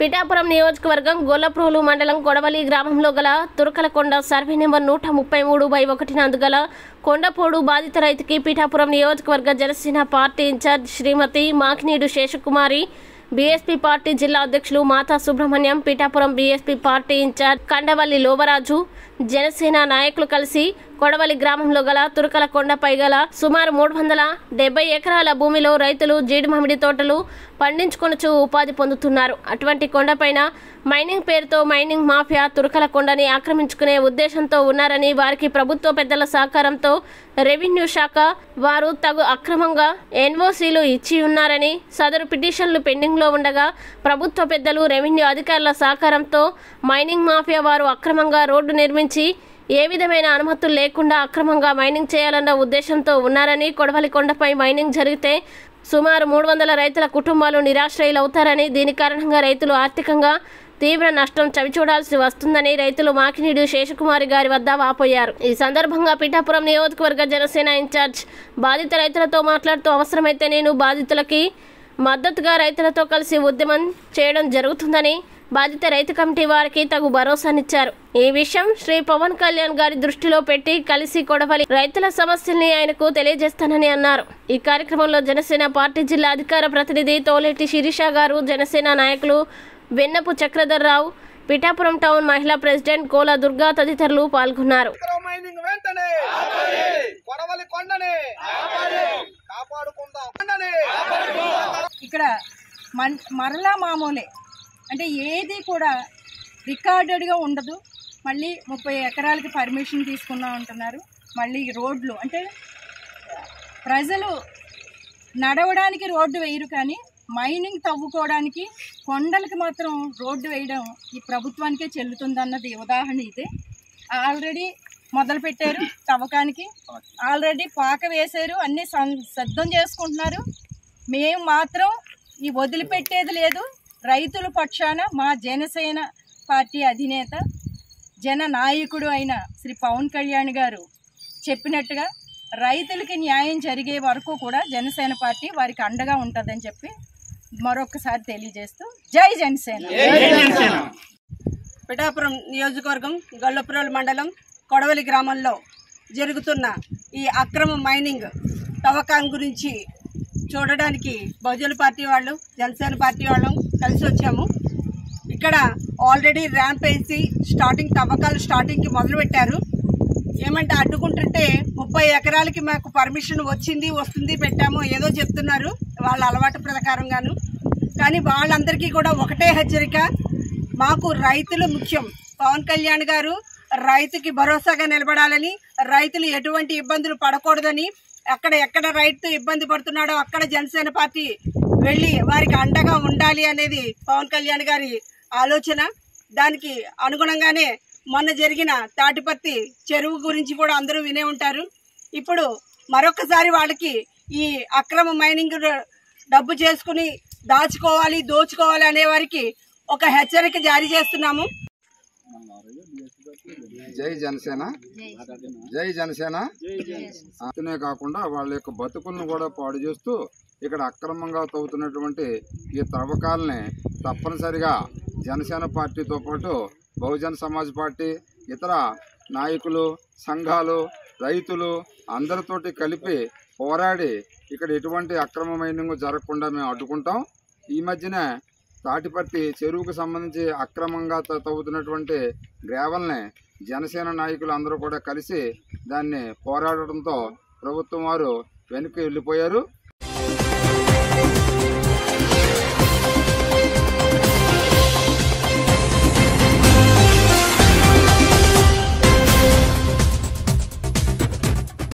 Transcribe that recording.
పిఠాపురం నియోజకవర్గం గొల్లప్రోలు మండలం కొడవలి గ్రామంలో గల తురకలకొండ సర్వే నెంబర్ నూట ముప్పై మూడు బై ఒకటి నందుగల కొండపోడు బాధిత రైతుకి పిఠాపురం నియోజకవర్గ Janasena party incharge Shrimati Makineedu Seshakumari BSP party జిల్లా అధ్యక్షులు Mata Subrahmanyam Pithapuram BSP party incharge Kandavalli Lobaraju Janasena నాయకులు కలిసి కొడవలి గ్రామంలో గల తురకల కొండపై గల సుమారు మూడు వందల డెబ్బై ఎకరాల భూమిలో రైతులు జీడి మామిడి తోటలు పండించుకొనుచు ఉపాధి పొందుతున్నారు. అటువంటి కొండపైన మైనింగ్ పేరుతో మైనింగ్ మాఫియా తురకల కొండని ఆక్రమించుకునే ఉద్దేశంతో ఉన్నారని వారికి ప్రభుత్వ పెద్దల సహకారంతో రెవెన్యూ శాఖ వారు తగు అక్రమంగా ఎన్ఓసీలు ఇచ్చి ఉన్నారని సదరు పిటిషన్లు పెండింగ్లో ఉండగా ప్రభుత్వ పెద్దలు రెవెన్యూ అధికారుల సహకారంతో మైనింగ్ మాఫియా వారు అక్రమంగా రోడ్డు నిర్మించి ఏ విధమైన అనుమతులు లేకుండా అక్రమంగా మైనింగ్ చేయాలన్న ఉద్దేశంతో ఉన్నారని కొడవలి కొండపై మైనింగ్ జరిగితే సుమారు మూడు వందల రైతుల కుటుంబాలు నిరాశ్రయులవుతారని దీని కారణంగా రైతులు ఆర్థికంగా తీవ్ర నష్టం చవిచూడాల్సి వస్తుందని రైతులు మాకినీడు శేషకుమారి గారి వద్ద వాపోయారు. ఈ సందర్భంగా పిఠాపురం నియోజకవర్గ జనసేన ఇన్ఛార్జ్ బాధిత రైతులతో మాట్లాడుతూ అవసరమైతే నేను బాధితులకి మద్దతుగా రైతులతో కలిసి ఉద్యమం చేయడం జరుగుతుందని బాధిత రైతు కమిటీ వారికి తగు భరోసానిచ్చారు. ఈ విషయం శ్రీ పవన్ కళ్యాణ్ గారి దృష్టిలో పెట్టి కలిసి కొడవలి రైతుల సమస్యల్ని ఆయనకు తెలియజేస్తానని అన్నారు. ఈ కార్యక్రమంలో జనసేన పార్టీ జిల్లా అధికార ప్రతినిధి తోలేటి శిరీష గారు జనసేన నాయకులు వెన్నపు చక్రధర్రావు పిఠాపురం టౌన్ మహిళా ప్రెసిడెంట్ కోల దుర్గా తదితరులు పాల్గొన్నారు. ఇక్కడ మరలా మామూలే. అంటే ఏది కూడా రికార్డెడ్గా ఉండదు. మళ్ళీ ముప్పై ఎకరాలకి పర్మిషన్ తీసుకున్నాం అంటున్నారు. మళ్ళీ రోడ్లు అంటే ప్రజలు నడవడానికి రోడ్డు వేయరు కానీ మైనింగ్ తవ్వుకోవడానికి కొండలకి మాత్రం రోడ్డు వేయడం ఈ ప్రభుత్వానికే చెల్లుతుందన్నది ఉదాహరణ ఇదే. ఆల్రెడీ మొదలు పెట్టారు తవ్వకానికి. ఆల్రెడీ పాక వేశారు అన్నీ సిద్ధం చేసుకుంటున్నారు. మేము మాత్రం ఈ వదిలిపెట్టేది లేదు. రైతుల పక్షాన మా జనసేన పార్టీ అధినేత జన నాయకుడు అయిన శ్రీ పవన్ కళ్యాణ్ గారు చెప్పినట్టుగా రైతులకి న్యాయం జరిగే వరకు కూడా జనసేన పార్టీ వారికి అండగా ఉంటుందని చెప్పి మరొకసారి తెలియజేస్తూ జై జనసేన. పిఠాపురం నియోజకవర్గం గొల్లపురోలు మండలం కొడవలి గ్రామంలో జరుగుతున్న ఈ అక్రమ మైనింగ్ తవ్వకం గురించి చూడడానికి బహుజన పార్టీ వాళ్ళు జనసేన పార్టీ వాళ్ళం కలిసి వచ్చాము. ఇక్కడ ఆల్రెడీ ర్యాంప్ వేసి స్టార్టింగ్ తవ్వకాలు స్టార్టింగ్కి మొదలుపెట్టారు ఏమంటే అడ్డుకుంటుంటే ముప్పై ఎకరాలకి మాకు పర్మిషన్ వచ్చింది వస్తుంది పెట్టాము ఏదో చెప్తున్నారు వాళ్ళ అలవాటు ప్రకారంగాను. కానీ వాళ్ళందరికీ కూడా ఒకటే హెచ్చరిక మాకు రైతులు ముఖ్యం. పవన్ కళ్యాణ్ గారు రైతుకి భరోసాగా నిలబడాలని రైతులు ఎటువంటి ఇబ్బందులు పడకూడదని అక్కడ ఎక్కడ రైతు ఇబ్బంది పడుతున్నాడో అక్కడ జనసేన పార్టీ వెళ్ళి వారికి అండగా ఉండాలి అనేది పవన్ కళ్యాణ్ గారి ఆలోచన. దానికి అనుగుణంగానే మొన్న జరిగిన తాటిపత్తి చెరువు గురించి కూడా అందరూ వినే ఉంటారు. ఇప్పుడు మరొకసారి వాళ్ళకి ఈ అక్రమ మైనింగ్ డబ్బు చేసుకుని దాచుకోవాలి దోచుకోవాలి అనే వారికి ఒక హెచ్చరిక జారీ చేస్తున్నాము. జై జనసేన. జై జనసేన. అంతనే కాకుండా వాళ్ళ యొక్క బతుకులను కూడా పాడు చేస్తూ ఇక్కడ అక్రమంగా తవ్వుతున్నటువంటి ఈ త్రవ్వకాలని తప్పనిసరిగా జనసేన పార్టీతో పాటు బహుజన సమాజ్ పార్టీ ఇతర నాయకులు సంఘాలు రైతులు అందరితోటి కలిపి పోరాడి ఇక్కడ ఎటువంటి అక్రమ మైనింగ్ జరగకుండా మేము అడ్డుకుంటాం. ఈ మధ్యనే తాటిపత్తి చెరువుకు సంబంధించి అక్రమంగా తవ్వుతున్నటువంటి గ్రావెల్ని జనసేన నాయకులు అందరూ కూడా కలిసి దాన్ని పోరాడటంతో ప్రభుత్వం వారు వెనక్కి వెళ్ళిపోయారు.